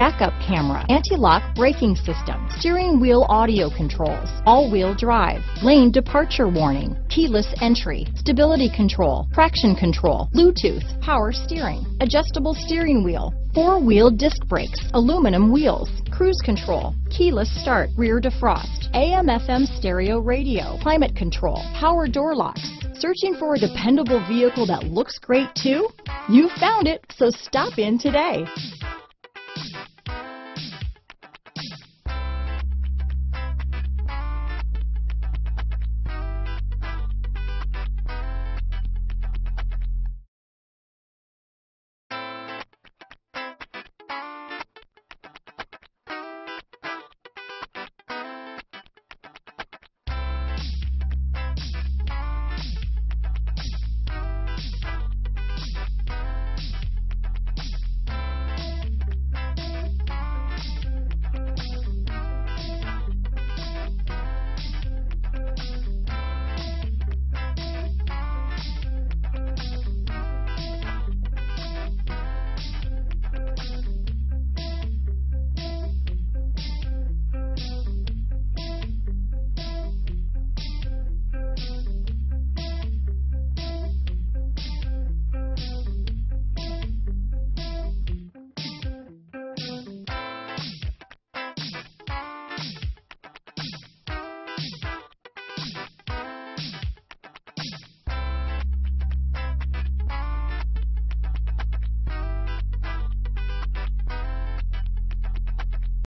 Backup camera, anti-lock braking system, steering wheel audio controls, all-wheel drive, lane departure warning, keyless entry, stability control, traction control, Bluetooth, power steering, adjustable steering wheel, four-wheel disc brakes, aluminum wheels, cruise control, keyless start, rear defrost, AM FM stereo radio, climate control, power door locks. Searching for a dependable vehicle that looks great too? You found it, so stop in today.